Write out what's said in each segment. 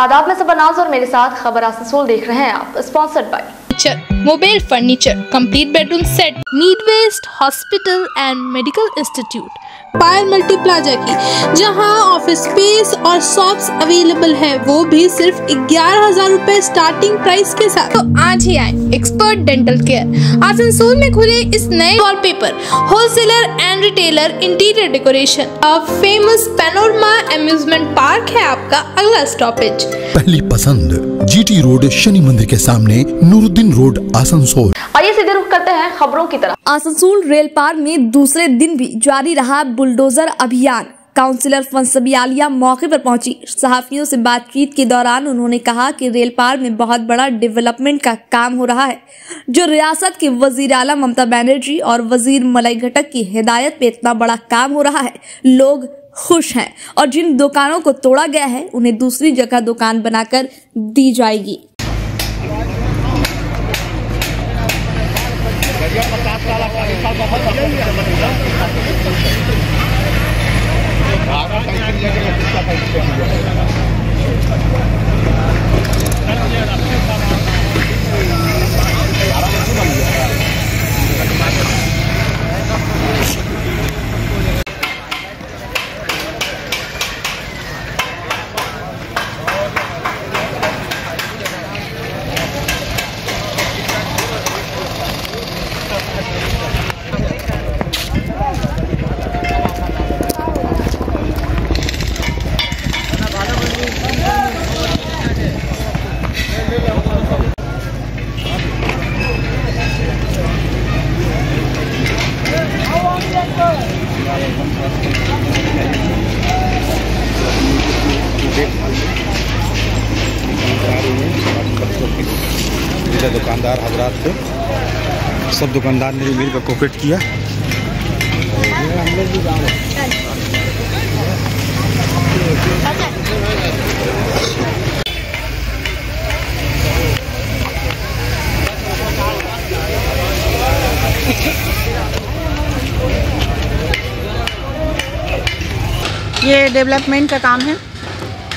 आदाब में सब और मेरे साथ खबर आसनसोल देख रहे हैं आप। Sponsored by mobile furniture complete bedroom set near west hospital and medical institute Payal multi plaza की जहाँ ऑफ़िस स्पेस और शॉप्स अवेलेबल है वो भी सिर्फ़ ग्यारह हज़ार रूपए स्टार्टिंग प्राइस के साथ। तो आज ही आए एक्सपर्ट डेंटल केयर आसनसोल में खुले इस नए wallpaper wholesaler and retailer interior decoration अब फ़ेमस पेनोरमा अम्यूजमेंट पार्क है आपका अगला स्टॉपेज पहली पसंद। जीटी रोड शनि मंदिर के सामने नूरुद्दीन रोड आसनसोल। आइए सीधे रुख करते हैं खबरों की तरफ़। आसनसोल रेल पार्क में दूसरे दिन भी जारी रहा बुलडोजर अभियान। काउंसिलर फंसबी आलिया मौके पर पहुँची। सहाफियों से बातचीत के दौरान उन्होंने कहा कि रेल पार में बहुत बड़ा डेवलपमेंट का काम हो रहा है, जो रियासत के वज़ीर आला ममता बनर्जी और वज़ीर मलाई घटक की हिदायत पे इतना बड़ा काम हो रहा है। लोग खुश हैं और जिन दुकानों को तोड़ा गया है, उन्हें दूसरी जगह दुकान बनाकर दी जाएगी। मेरे ありがとうございます。सब दुकानदार ने भी मिलकर कोऑपरेट किया। ये डेवलपमेंट का काम है।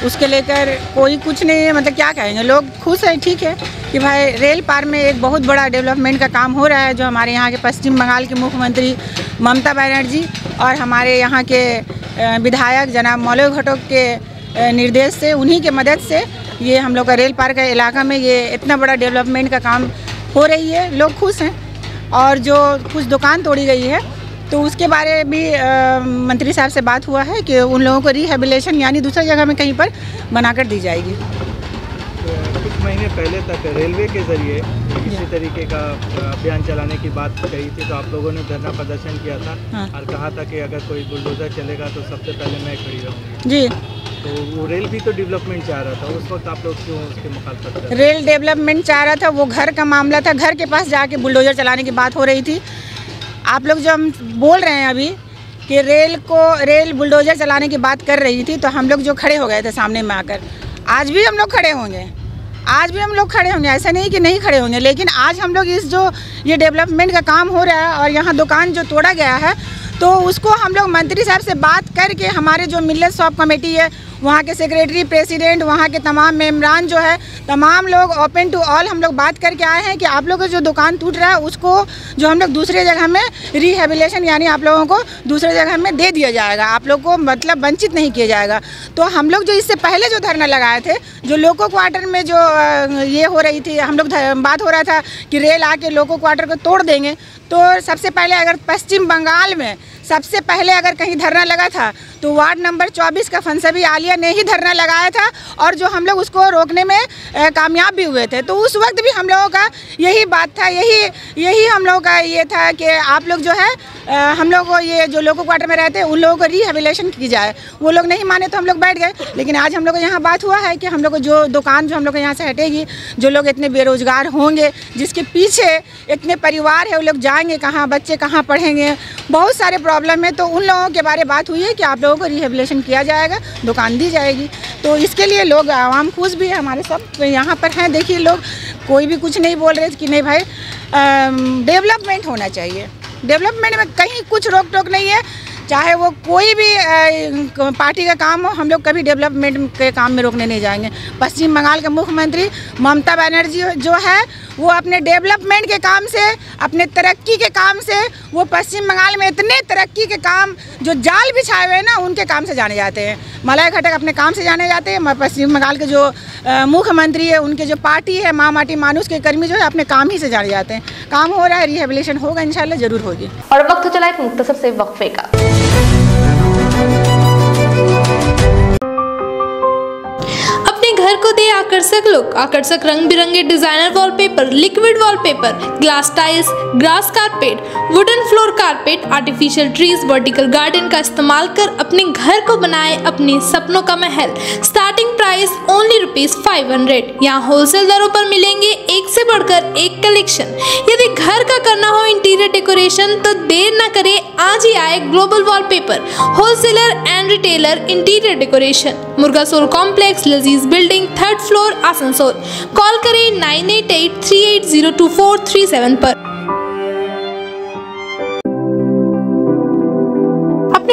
उसके लेकर कोई कुछ नहीं है मतलब क्या कहेंगे? लोग खुश हैं, ठीक है। कि भाई रेल पार में एक बहुत बड़ा डेवलपमेंट का काम हो रहा है जो हमारे यहाँ के पश्चिम बंगाल के मुख्यमंत्री ममता बनर्जी और हमारे यहाँ के विधायक जनाब मौलव घटक के निर्देश से उन्हीं के मदद से ये हम लोग का रेल पार का इलाका में ये इतना बड़ा डेवलपमेंट का काम हो रही है। लोग खुश हैं और जो कुछ दुकान तोड़ी गई है तो उसके बारे में भी अ, मंत्री साहब से बात हुआ है कि उन लोगों को रिहेबिलेशन यानी दूसरी जगह में कहीं पर बनाकर दी जाएगी। महीने पहले तक रेलवे के ज़रिए इसी तरीके का अभियान चलाने की बात कही थी तो आप लोगों ने धरना प्रदर्शन किया था हाँ। और कहा था कि अगर कोई बुलडोजर चलेगा तो सबसे पहले मैं खड़ी रहूँगी। जी। तो वो रेल भी तो डेवलपमेंट चाह रहा था उस वक्त आप लोग क्यों उसके मुखालफत कर रेल डेवलपमेंट चाह रहा था वो घर का मामला था घर के पास जाके बुलडोजर चलाने की बात हो रही थी। आप लोग जो हम बोल रहे हैं अभी कि रेल को रेल बुलडोजर चलाने की बात कर रही थी तो हम लोग जो खड़े हो गए थे सामने में आकर आज भी हम लोग खड़े होंगे। आज भी हम लोग खड़े होंगे, ऐसे नहीं कि नहीं खड़े होंगे, लेकिन आज हम लोग इस जो ये डेवलपमेंट का काम हो रहा है और यहाँ दुकान जो तोड़ा गया है तो उसको हम लोग मंत्री साहब से बात करके हमारे जो मिल्लत शॉप कमेटी है वहाँ के सेक्रेटरी प्रेसिडेंट वहाँ के तमाम मेम्बरान जो है, तमाम लोग ओपन टू ऑल हम लोग बात करके आए हैं कि आप लोगों का जो दुकान टूट रहा है, उसको जो हम लोग दूसरे जगह में रिहेबिलेशन यानी आप लोगों को दूसरे जगह में दे दिया जाएगा। आप लोग को मतलब वंचित नहीं किया जाएगा। तो हम लोग जो इससे पहले जो धरना लगाए थे, जो लोको क्वार्टर में जो ये हो रही थी, हम लोग बात हो रहा था कि रेल आके लोको क्वार्टर को तोड़ देंगे। तो सबसे पहले अगर पश्चिम बंगाल में सबसे पहले अगर कहीं धरना लगा था तो वार्ड नंबर 24 का फंसबी आलिया ने ही धरना लगाया था और जो हम लोग उसको रोकने में कामयाब भी हुए थे। तो उस वक्त भी हम लोगों का यही बात था, यही यही हम लोगों का ये था कि आप लोग जो है हम लोग को ये जो लोगों क्वार्टर में रहते हैं, उन लोगों को रिहेबिलेशन की जाए। वो लोग नहीं माने तो हम लोग बैठ गए, लेकिन आज हम लोग यहाँ बात हुआ है कि हम लोग को जो दुकान जो हम लोग यहाँ से हटेगी, जो लोग इतने बेरोजगार होंगे, जिसके पीछे इतने परिवार है, वो लोग जाएँगे कहाँ, बच्चे कहाँ पढ़ेंगे, बहुत सारे प्रॉब्लम है तो उन लोगों के बारे बात हुई है कि आप लोगों को रिहेबलेशन किया जाएगा, दुकान दी जाएगी। तो इसके लिए लोग आवाम खुश भी है हमारे सब। यहाँ पर हैं, देखिए लोग, कोई भी कुछ नहीं बोल रहे कि नहीं भाई डेवलपमेंट होना चाहिए। डेवलपमेंट में कहीं कुछ रोक टोक नहीं है। चाहे वो कोई भी पार्टी का काम हो, हम लोग कभी डेवलपमेंट के काम में रोकने नहीं जाएँगे। पश्चिम बंगाल के मुख्यमंत्री ममता बनर्जी जो है, वो अपने डेवलपमेंट के काम से, अपने तरक्की के काम से, वो पश्चिम बंगाल में इतने तरक्की के काम, जो जाल बिछाए हुए हैं ना, उनके काम से जाने जाते हैं। मलय घटक अपने काम से जाने जाते हैं पश्चिम बंगाल के जो मुख्यमंत्री है, उनके जो पार्टी है, माँ माटी मानुस के कर्मी जो है, अपने काम ही से जाने जाते हैं। काम हो रहा है रिहेबिलिटेशन होगा, इंशाल्लाह, ज़रूर होगी। और वक्त चला एक मुख्तसर से वक्फे का। को दे आकर्षक लुक आकर्षक रंग बिरंगे designer wallpaper liquid wallpaper glass tiles grass carpet wooden floor carpet artificial trees vertical garden का इस्तेमाल कर अपने घर को बनाए अपने सपनों का महल। Starting price only rupees five hundred यहाँ होलसेल दरों पर मिलेंगे एक से बढ़कर एक कलेक्शन यदि घर का करना हो इंटीरियर डेकोरेशन तो देर न करें, आज ही आए global wallpaper wholesaler and retailer interior decoration मुर्गा सोल कॉम्प्लेक्स लजीज building third floor Asansol call करें nine eight eight three eight zero two four three seven पर।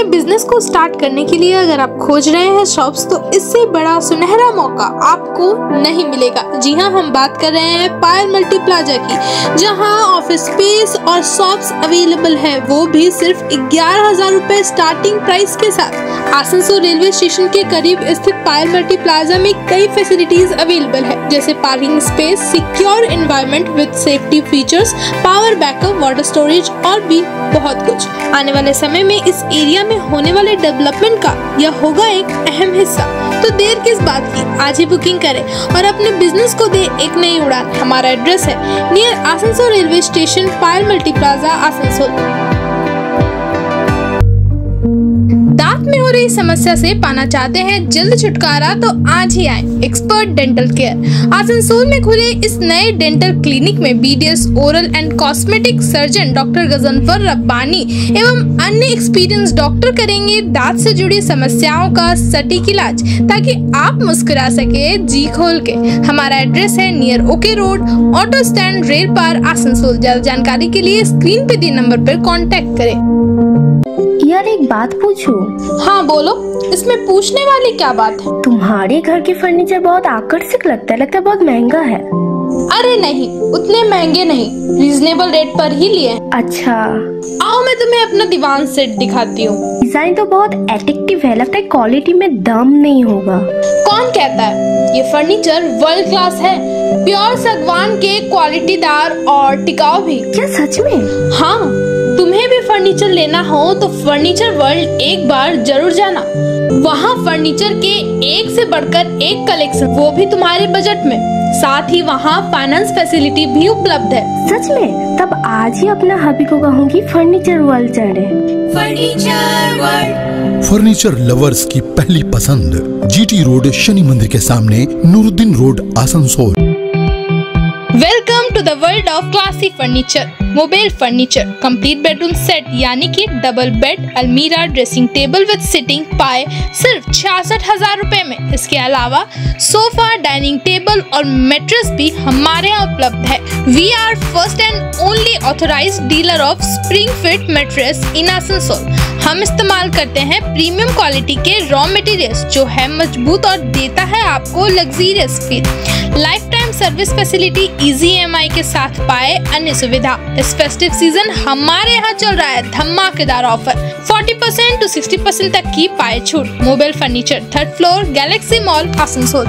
अपने बिज़नेस को स्टार्ट करने के लिए अगर आप खोज रहे हैं शॉप्स तो इससे बड़ा सुनहरा मौका आपको नहीं मिलेगा। जी हाँ हम बात कर रहे हैं पायल मल्टी प्लाजा की, जहाँ ऑफ़िस स्पेस और शॉप्स अवेलेबल है। वो भी सिर्फ़ ग्यारह हज़ार रूपए स्टार्टिंग प्राइस के साथ। आसनसोल रेलवे स्टेशन के करीब स्थित पायल मल्टी प्लाजा में कई फैसिलिटीज़ अवेलेबल है, जैसे parking space secure environment with safety features power backup water storage और भी बहुत कुछ। आने वाले समय में इस एरिया में होने वाले डेवलपमेंट का यह होगा एक अहम हिस्सा। तो देर किस बात की? आज ही बुकिंग करें और अपने बिज़नेस को दे एक नई उड़ान। हमारा एड्रेस है near Asansol railway station Payal multi plaza Asansol. दांत में हो रही समस्या से पाना चाहते हैं जल्द छुटकारा तो आज ही आए एक्सपर्ट डेंटल केयर आसनसोल में खुले इस नए डेंटल क्लिनिक में BDS oral and cosmetic surgeon doctor Ghazanfar Rabbani एवं अन्य एक्सपीरियंस डॉक्टर करेंगे दांत से जुड़ी समस्याओं का सटीक इलाज, ताकि आप मुस्कुरा सके जी खोल के। हमारा एड्रेस है near OK road auto stand Rail Par Asansol. ज़्यादा जानकारी के लिए स्क्रीन पे दिए नंबर पर कॉन्टेक्ट करें। यार एक बात पूछूँ? हाँ बोलो। इसमें पूछने वाली क्या बात है? तुम्हारे घर के फर्नीचर बहुत आकर्षक लगता है लगता है बहुत महँगा है। अरे नहीं उतने महँगे नहीं रीजनेबल रेट पर ही लिए अच्छा। आओ मैं तुम्हें अपना दीवान सेट दिखाती हूँ। डिज़ाइन तो बहुत एट्रैक्टिव है लगता है क्वालिटी में दम नहीं होगा। कौन कहता है? ये फर्नीचर वर्ल्ड क्लास है। प्योर सगवान के क्वालिटीदार और टिकाऊ भी। क्या सच में? हाँ। तुम्हें भी फर्नीचर लेना हो तो फर्नीचर वर्ल्ड एक बार ज़रूर जाना। वहाँ फर्नीचर के एक से बढ़कर एक कलेक्शन वो भी तुम्हारे बजट में। साथ ही वहाँ फाइनेंस फैसिलिटी भी उपलब्ध है। सच में तब आज ही अपना हबी को कहूँगी फर्नीचर वर्ल्ड चढ़े। फर्नीचर वर्ल्ड फर्नीचर लवर्स की पहली पसंद जीटी रोड शनि मंदिर के सामने Nooruddin road Asansol welcome to the world of classy furniture mobile furniture complete bedroom set यानी कि डबल बेड अलमीरा ड्रेसिंग टेबल विद सिटिंग पाए सिर्फ़ छियासठ हज़ार रूपए में। इसके अलावा सोफा डाइनिंग टेबल और मेट्रेस भी हमारे यहाँ उपलब्ध है। We are first and only authorise dealer of spring fit mattress in Asansol हम इस्तेमाल करते हैं प्रीमियम क्वालिटी के रॉ मटेरियल्स जो है मज़बूत और देता है आपको luxurious feel lifetime service facility easy EMI के साथ पाए अन्य सुविधा। इस फेस्टिव सीज़न हमारे यहाँ चल रहा है धमाकेदार ऑफ़र 40% टू 60% तक की पाए छूट। Mobile furniture third floor galaxy mall Asansol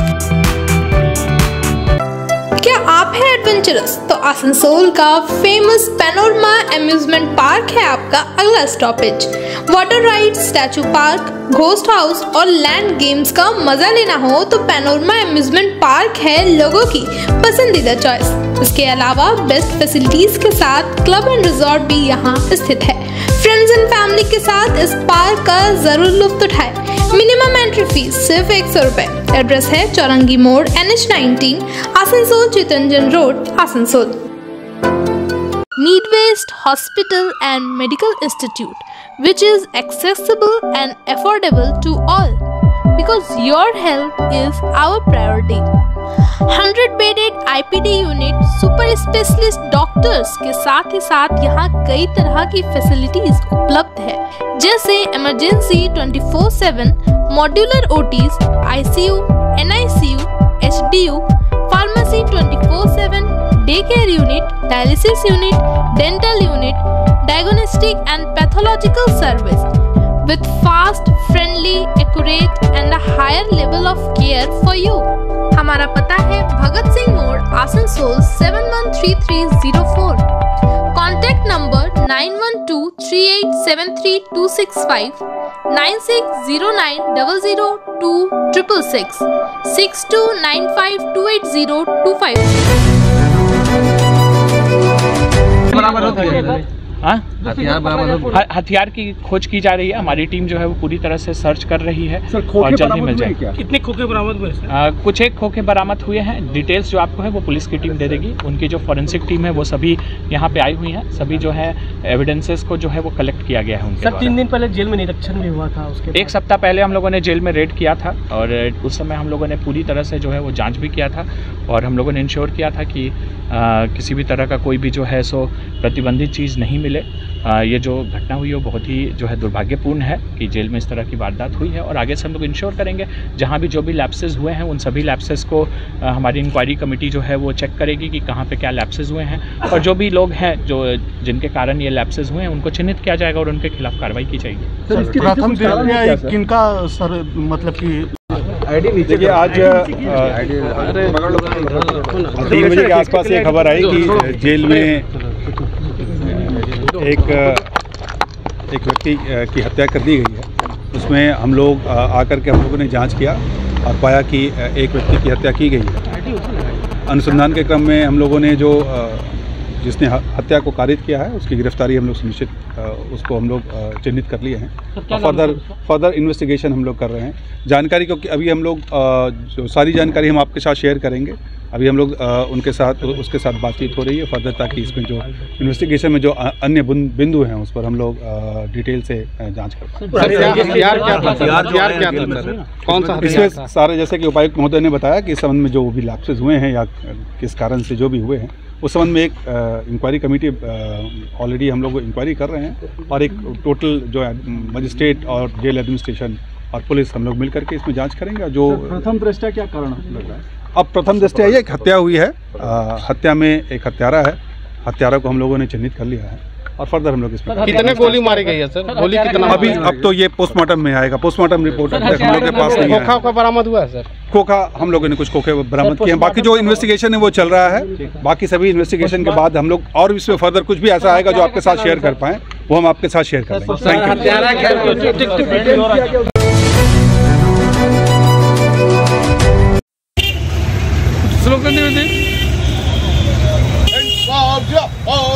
आप है एडवेंचरस तो आसनसोल का फ़ेमस पैनोरमा अम्यूजमेंट पार्क है आपका अगला stoppage water ride statue park ghost house और लैंड गेम्स का मज़ा लेना हो तो पैनोरमा अम्यूजमेंट पार्क है लोगों की पसंदीदा चॉइस इसके अलावा बेस्ट फैसिलिटीज़ के साथ क्लब एंड रिजॉर्ट भी यहाँ स्थित है। फ्रेंड्स एंड फैमिली के साथ इस पार्क का ज़रूर लुफ्त उठाए। मिनिमम एंट्री फ़ीस सिर्फ़ एक सौ रुपए। एड्रेस है Chowrangi Mor N H nineteen Asansol, Chittaranjan road Asansol Meadwaste Hospital and Medical Institute, which is accessible and affordable to all because your health is our priority. 100 bedded IPD unit super specialist doctors के साथ ही साथ यहाँ कई तरह की facilities उपलब्ध है जैसे emergency 24/7 modular OTs ICU NICU HDU pharmacy 24/7 day care unit dialysis unit dental unit diagnostic and pathological service with fast, friendly, accurate and a higher level of care for you. हमारा पता है भगत सिंह मोड़ Asansol 713304 contact number 9123873265 9609002666 6295280250 बराबर होती है हाँ हथियार है ह- हथियार की खोज की जा रही है हमारी टीम जो है वो पूरी तरह से सर्च कर रही है और जल्द ही मिल जाएगी। कितने खोखे बरामद हुए कुछ एक खोखे बरामद हुए हैं। डिटेल्स जो आपको है वो पुलिस की टीम दे देगी। उनकी जो फॉरेंसिक टीम है वो सभी यहाँ पे आई हुई है। सभी जो है एविडेंसेस को जो है वो कलेक्ट किया गया है उनके सर तीन दिन पहले जेल में निरीक्षण भी हुआ था उसके एक सप्ताह पहले हम लोगों ने जेल में रेड किया था और उस समय हम लोगों ने पूरी तरह से जो है वो जाँच भी किया था और हम लोगों ने इंश्योर किया था कि आ, किसी भी तरह का कोई भी जो है सो प्रतिबंधित चीज़ नहीं मिले। ये जो घटना हुई है वो बहुत ही जो है दुर्भाग्यपूर्ण है कि जेल में इस तरह की वारदात हुई है और आगे से हम लोग इंश्योर करेंगे जहाँ भी जो भी लैप्सेस हुए हैं उन सभी लैप्सेस को हमारी इंक्वायरी कमेटी जो है वो चेक करेगी कि कहाँ पे क्या लैप्सेस हुए हैं और जो भी लोग हैं जो जिनके कारण ये लैप्सेस हुए हैं उनको चिन्हित किया जाएगा और उनके खिलाफ कार्रवाई की जाएगी। प्रथम किनका सर मतलब कि देखिए आज तीन बजे के आसपास ये खबर आई कि जेल में एक एक व्यक्ति की हत्या कर दी गई है। उसमें हम लोग आकर के हम लोगों ने जाँच किया और पाया कि एक व्यक्ति की हत्या की गई है। अनुसंधान के क्रम में हम लोगों ने जो जिसने हत्या को कारित किया है उसकी गिरफ्तारी हम लोग सुनिश्चित उसको हम लोग चिन्हित कर लिए हैं। और फर्दर फर्दर इन्वेस्टिगेशन हम लोग कर रहे हैं। जानकारी क्योंकि अभी हम लोग जो सारी जानकारी हम आपके साथ शेयर करेंगे। अभी हम लोग उनके साथ उसके साथ बातचीत हो रही है फर्दर ताकि इसमें जो इन्वेस्टिगेशन में जो अन्य बिंदु हैं उस पर हम लोग डिटेल से जाँच कर कौन सा इसमें सारे जैसे कि उपायुक्त महोदय ने बताया कि इस संबंध में जो भी लैप्सेज हुए हैं या किस कारण से जो भी हुए हैं उस संबंध में एक इंक्वायरी कमेटी ऑलरेडी हम लोग इंक्वायरी कर रहे हैं और एक टोटल जो मजिस्ट्रेट और जेल एडमिनिस्ट्रेशन और पुलिस हम लोग मिल करके इसमें जाँच करेंगे जो प्रथम दृष्टया क्या कारण लग रहा है? अब प्रथम दृष्टया ये एक हत्या हुई है। आ, हत्या में एक हत्यारा है। हत्यारा को हम लोगों ने चिन्हित कर लिया है। और फर्दर हम लोग इसमें कितने गोली मारी गई है सर? गोली कितना अभी अब तो ये पोस्टमार्टम में आएगा पोस्टमार्टम रिपोर्ट हम लोग के पास नहीं खोखा का बरामद हुआ है सर। खोखा हम लोगों ने कुछ खोखे बरामद किए हैं। बाकी जो इन्वेस्टिगेशन है वो चल रहा है। बाकी सभी इन्वेस्टिगेशन के बाद हम लोग और इसमें फर्दर कुछ भी ऐसा आएगा जो आपके साथ शेयर कर पाए वो हम आपके साथ शेयर कर लेंगे थैंक यू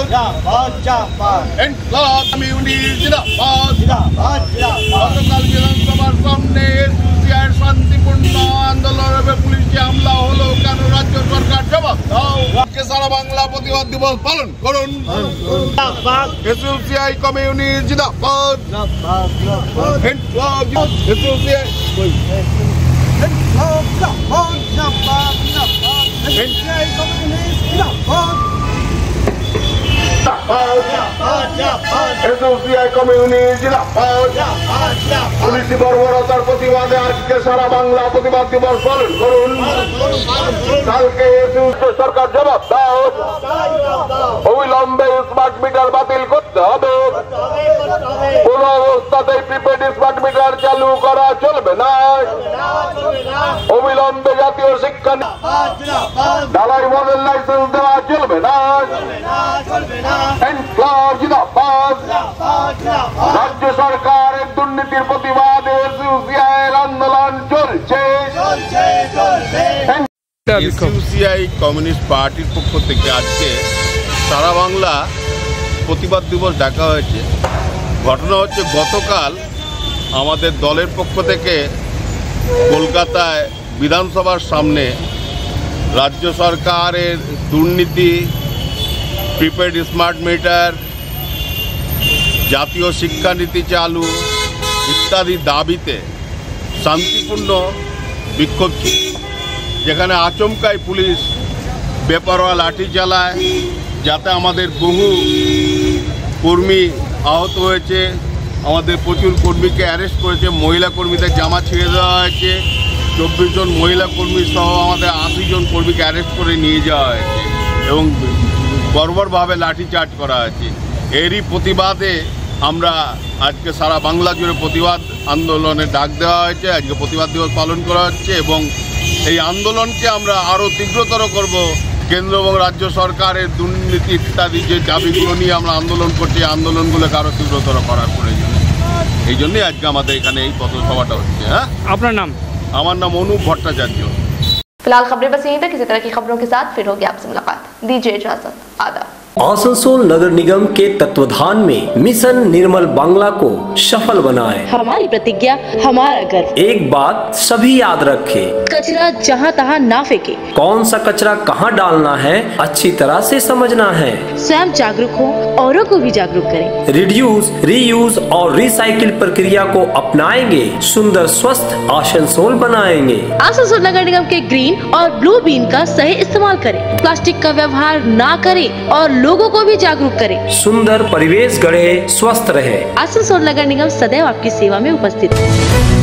জিন্দাবাদ জিন্দাবাদ। ইনকলাব কমিউনি জিন্দাবাদ। জিন্দাবাদ জিন্দাবাদ। গতকাল বিধানসভার সামনে এসপিসিআইয়ের শান্তিপূর্ণ আন্দোলনে পুলিশকে হামলা হলো কেন? রাজ্য সরকার জবাব দাও। সারা বাংলা প্রতিবাদ দিবস পালন করুন। জিন্দাবাদ। এসপিসিআই কমিউনি জিন্দাবাদ। জিন্দাবাদ জিন্দাবাদ। ইনকলাব এসপিসিআই ইনকলাব জিন্দাবাদ জিন্দাবাদ। ইনকলাব কমিউনি জিন্দাবাদ। এসোসিয়ায় কমিউনিস্ট পুলিশি বর্বরতা প্রতিবাদে আজকে সারা বাংলা প্রতিবাদ দিবস পালন করুন। কালকে সরকার জবাব দাও। অবিলম্বে স্মার্ট মিটার বাতিল করতে হবে। কোন অবস্থাতেই প্রিপেড স্মার্ট মিটার চালু করা চলবে না। অবিলম্বে জাতীয় শিক্ষা ঢালাই মডেল লাইসেন্স দেওয়া চলবে না। রাজ্য সরকারের দুর্নীতির প্রতিবাদে কমিউনিস্ট পার্টির পক্ষ থেকে আজকে সারা বাংলা প্রতিবাদ দিবস ডাকা হয়েছে। ঘটনা হচ্ছে গতকাল আমাদের দলের পক্ষ থেকে কলকাতায় বিধানসভার সামনে রাজ্য সরকারের দুর্নীতি প্রিপেড স্মার্ট মিটার জাতীয় শিক্ষানীতি চালু ইত্যাদি দাবিতে শান্তিপূর্ণ বিক্ষোভ ছিল, যেখানে আচমকাই পুলিশ বেপরোয়া লাঠি চালায়, যাতে আমাদের বহু কর্মী আহত হয়েছে, আমাদের প্রচুর কর্মীকে অ্যারেস্ট করেছে, মহিলা কর্মীদের জামা ছিঁড়ে দেওয়া হয়েছে, চব্বিশ জন মহিলা কর্মী সহ আমাদের আশি জন কর্মীকে অ্যারেস্ট করে নিয়ে যাওয়া হয়েছে এবং বর্বরভাবে লাঠিচার্জ করা হয়েছে। এরই প্রতিবাদে আমরা আজকে সারা বাংলা জুড়ে প্রতিবাদ আন্দোলনে ডাক দেওয়া হয়েছে আজকে প্রতিবাদ দিবস পালন করা হচ্ছে এবং এই আন্দোলনকে আমরা আরও তীব্রতর করব কেন্দ্র এবং রাজ্য সরকারের দুর্নীতি ইত্যাদি যে দাবিগুলো নিয়ে আমরা আন্দোলন করছি এই আন্দোলনগুলোকে আরও তীব্রতর করার প্রয়োজন এই জন্যই আজকে আমাদের এখানে এই পথসভাটা হচ্ছে হ্যাঁ আপনার নাম আমার নাম অনুপ ভট্টাচার্য फिलहाल खबरें बस यहीं तक किसी तरह की खबरों के साथ फिर होगी आपसे मुलाकात दीजिए इजाजत आदाब आसनसोल नगर निगम के तत्वाधान में मिशन निर्मल बांग्ला को सफल बनाए। हमारी प्रतिज्ञा हमारा गर्व। एक बात सभी याद रखें कचरा जहाँ तहाँ ना फेंके। कौन सा कचरा कहाँ डालना है अच्छी तरह से समझना है। स्वयं जागरूक हो औरों को भी जागरूक करें। रिड्यूस रीयूज और रिसाइकिल प्रक्रिया को अपनाएँगे सुंदर स्वस्थ आसनसोल बनाएँगे। आसनसोल नगर निगम के ग्रीन और ब्लू बीन का सही इस्तेमाल करें। प्लास्टिक का व्यवहार ना करें और लोगों को भी जागरूक करें। सुंदर परिवेश गढ़े स्वस्थ रहे। आसनसोल नगर निगम सदैव आपकी सेवा में उपस्थित है।